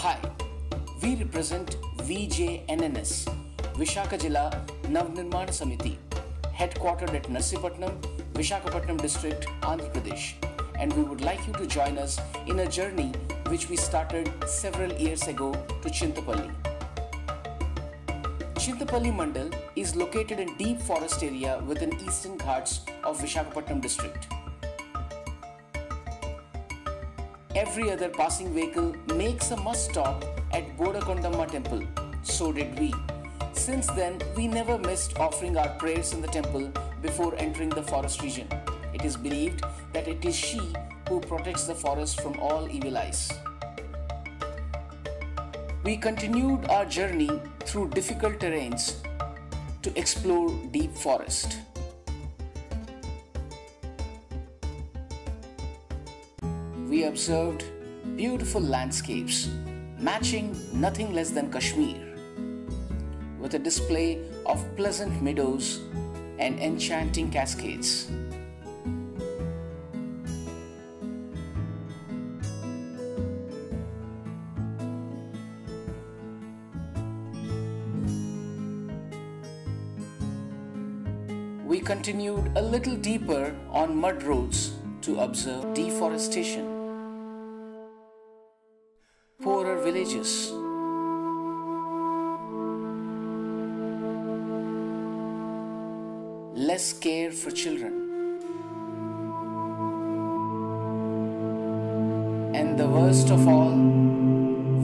Hi, we represent VJNNS, Vishaka Jilla Navnirman Samiti, headquartered at Narsipatnam, Vishakhapatnam district, Andhra Pradesh. And we would like you to join us in a journey which we started several years ago to Chintapalli. Chintapalli Mandal is located in deep forest area within eastern ghats of Vishakhapatnam district. Every other passing vehicle makes a must stop at Bodakondamma temple. So did we. Since then, we never missed offering our prayers in the temple before entering the forest region. It is believed that it is she who protects the forest from all evil eyes. We continued our journey through difficult terrains to explore deep forest. Observed beautiful landscapes matching nothing less than Kashmir with a display of pleasant meadows and enchanting cascades. We continued a little deeper on mud roads to observe deforestation. Poorer villages. Less care for children. And the worst of all,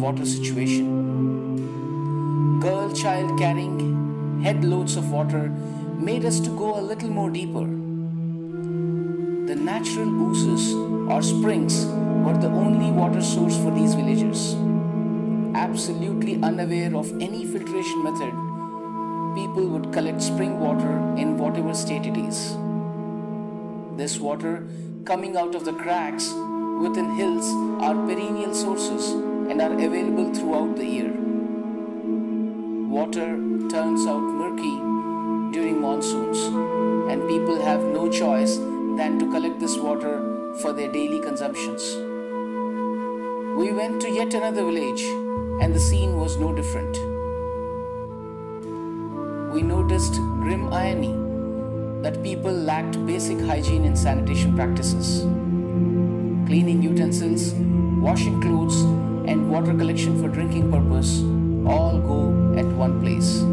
water situation. Girl child carrying head loads of water made us to go a little more deeper. The natural oozes or springs were the only water source for these villagers. Absolutely unaware of any filtration method, people would collect spring water in whatever state it is. This water coming out of the cracks within hills are perennial sources and are available throughout the year. Water turns out murky during monsoons, and people have no choice than to collect this water for their daily consumptions. We went to yet another village, and the scene was no different. We noticed grim irony that people lacked basic hygiene and sanitation practices. Cleaning utensils, washing clothes, and water collection for drinking purpose all go at one place.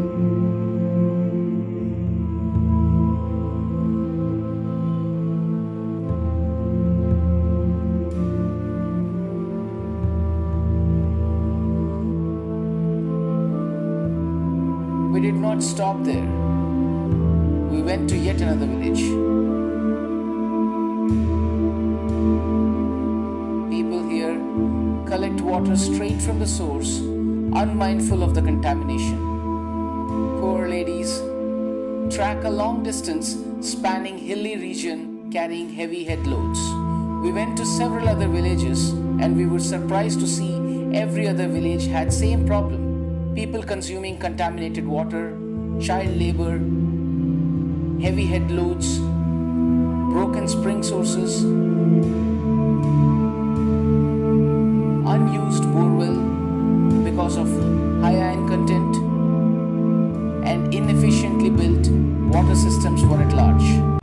We did not stop there. We went to yet another village. People here collect water straight from the source, unmindful of the contamination. Poor ladies track a long distance spanning hilly region carrying heavy head loads. We went to several other villages and we were surprised to see every other village had same problem people consuming contaminated water, child labor, heavy head loads, broken spring sources, unused borewell because of high iron content, and inefficiently built water systems were at large.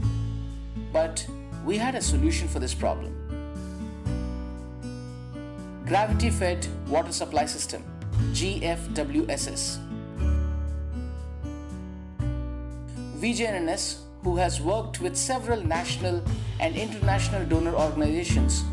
But we had a solution for this problem. Gravity fed water supply system GFWSS. VJNNS, who has worked with several national and international donor organizations,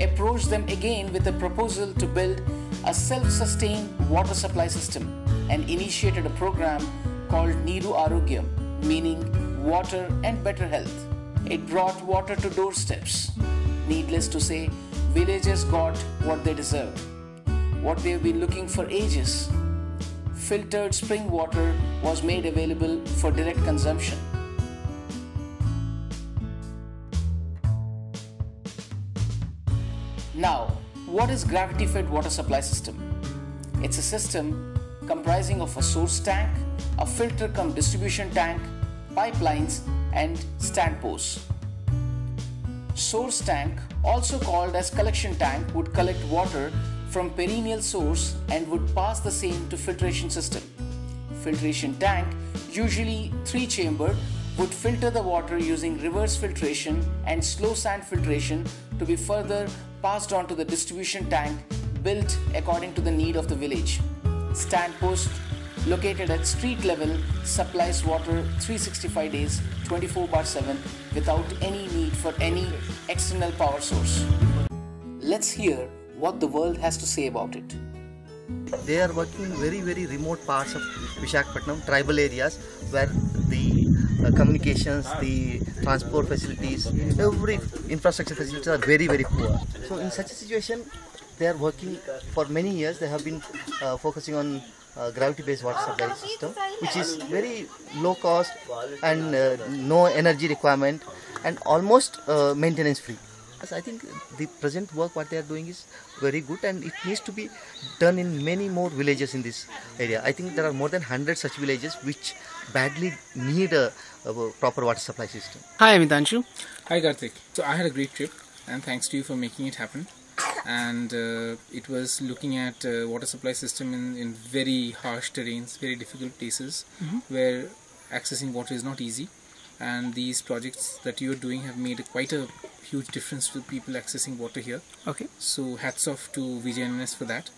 approached them again with a proposal to build a self sustained water supply system and initiated a program called Niru Arogyam, meaning water and better health. It brought water to doorsteps. Needless to say, villagers got what they deserved what they've been looking for ages. Filtered spring water was made available for direct consumption. Now, what is gravity fed water supply system? It's a system comprising of a source tank, a filter cum distribution tank, pipelines, and stand posts. Source tank, also called as collection tank, would collect water from perennial source and would pass the same to filtration system. Filtration tank, usually 3 chambered, would filter the water using reverse filtration and slow sand filtration to be further passed on to the distribution tank built according to the need of the village. Stand post located at street level supplies water 365 days 24 bar 7 without any need for any external power source. Let's hear what the world has to say about it. They are working in very very remote parts of Vishakhapatnam, tribal areas where the uh, communications, the transport facilities, every infrastructure facilities are very very poor. So in such a situation, they are working for many years. They have been uh, focusing on uh, gravity-based water supply system, which is very low cost and uh, no energy requirement and almost uh, maintenance I think the present work what they are doing is very good and it needs to be done in many more villages in this area. I think there are more than 100 such villages which badly need a, a proper water supply system. Hi, Amitanshu. Hi Karthik. So I had a great trip and thanks to you for making it happen. And uh, it was looking at uh, water supply system in, in very harsh terrains, very difficult places where accessing water is not easy. And these projects that you're doing have made quite a huge difference to people accessing water here. Okay. So hats off to VJNNS for that.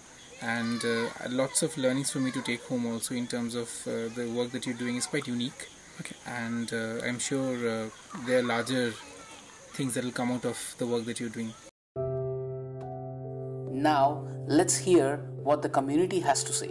And uh, lots of learnings for me to take home also in terms of uh, the work that you're doing is quite unique. Okay. And uh, I'm sure uh, there are larger things that will come out of the work that you're doing. Now, let's hear what the community has to say.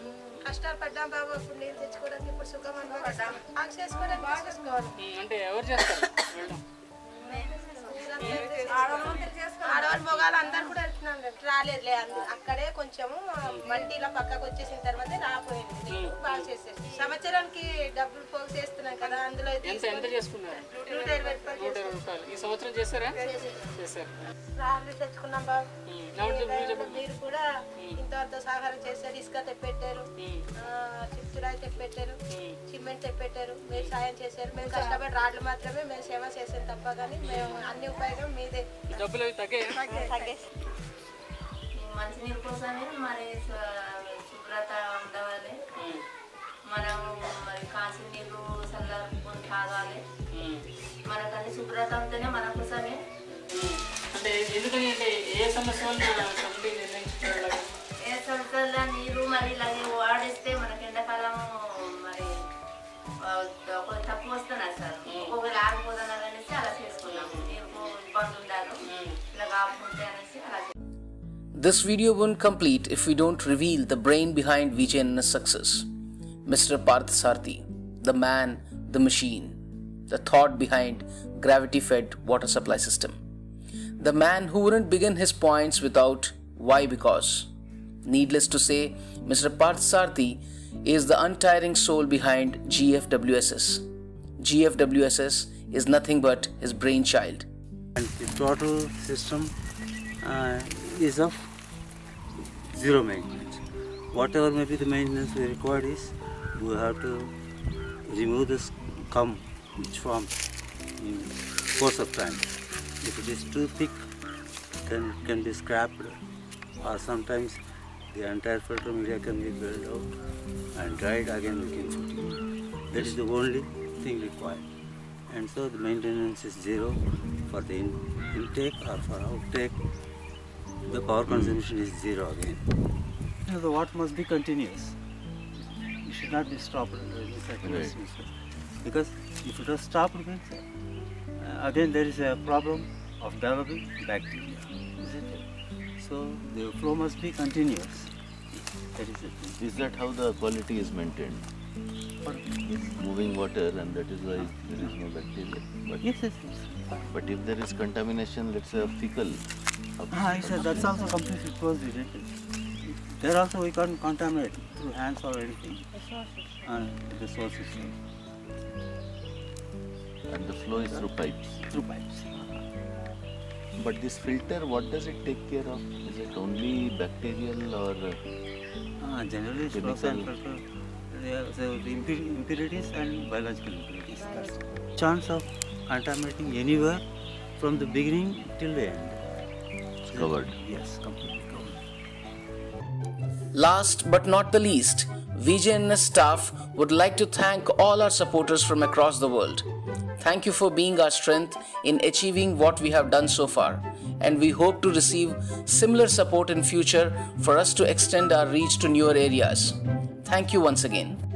పడ్డాం బాబు. ఇప్పుడు నీళ్ళు తెచ్చుకోవడానికి ఇప్పుడు సుఖం అనుభవిస్తాం. ఆకు చేసుకోవడానికి చేసుకోవాలి. అంటే ఎవరు చేస్తారు? వెళ్ళడం. ఆడవాళ్ళు మొగాలు అందరు కూడా వెళ్తున్నాం రాలేదులే అక్కడే కొంచెము మండీల పక్కకు వచ్చేసిన తర్వాత రాపోయింది బాగా చేసేసి. సంవత్సరానికి డబ్బులు పోగు చేస్తున్నాం కదా అందులో ఎంత చేసుకున్నారు? నూట ఇరవై రూపాయలు నూట ఇరవై రూపాయలు. ఈ సంవత్సరం చేస్తారా చేశారు. రాళ్ళు తెచ్చుకున్నాం బాబు. మీరు కూడా ఇంతవరకు సహకారం చేశారు ఇసుక తెప్పెట్టారు చిప్చురాయి తెప్పెట్టారు సిమెంట్ తెప్పెట్టారు. మీరు సాయం చేశారు. మేము కష్టపడి రాళ్ళు మాత్రమే మేము సేవ చేసాం తప్ప కానీ మేము అన్ని ఉపయోగం మీదే. డబ్బులు అవి తగ్గాయి? మంచినీరు కోసమే మరి శుభ్రత ఉండవాలి. మనం మరి కాసిన నీళ్ళు చల్లారుకొని తాగాలి మనకు అన్ని శుభ్రత ఉంటేనే మన కోసమే అంటే ఎందుకని అంటే ఏ సమస్య వల్ల కమిటీ నిర్ణయించుకున్నారు అలాగా? ఏ సంవత్సరాల నీరు మరి ఇలాగే వాడేస్తే మనకి ఎండాకాలం మరి ఆ, ఒక తక్కువ వస్తున్నాయి సార్ ఒకవేళ ఆగిపోతున్నారు అనేసి అలా చేసుకున్నాము నీరు ఇబ్బంది ఉండాలి ఇలా కాకుంటే అనేసి అలా చేసుకున్నాము. This video won't complete if we don't reveal the brain behind VJN's success. Mr. Parth Sarthi, the man, the machine, the thought behind gravity fed water supply system. The man who wouldn't begin his points without why because. Needless to say, Mr. Parth Sarthi is the untiring soul behind GFWSS. GFWSS is nothing but his brainchild. and the total system uh, is of zero maintenance. Whatever may be the maintenance we required is we have to remove this cum which forms in course of time. If it is too thick, can can be scrapped, or sometimes the entire filter media can be built out and dried again we can. That is the only thing required and so the maintenance is zero for the in- intake or for outtake. The power consumption is zero again. the water must be continuous. It should not be stopped use. Because if it was stopped, means uh, again there is a problem of developing bacteria, isn't it? So the flow must be continuous. That is it. Is that how the quality is maintained? But Moving water and that is why there is no bacteria. But, yes, yes, yes. but if there is contamination, let's say of fecal, of- Ah, I said that's also completely closed, isn't it? There also we can't contaminate through hands or anything. The And the source system And the flow is through pipes. through pipes. But this filter, what does it take care of? Is it only bacterial or uh, Uh, generally, it works and Chemical. filter, yeah, so the impurities and biological impurities. That's chance of contaminating anywhere from the beginning till the end. it's covered? Yes, completely covered. Last but not the least, VJNNS staff would like to thank all our supporters from across the world. Thank you for being our strength in achieving what we have done so far, and we hope to receive similar support in future for us to extend our reach to newer areas. Thank you once again.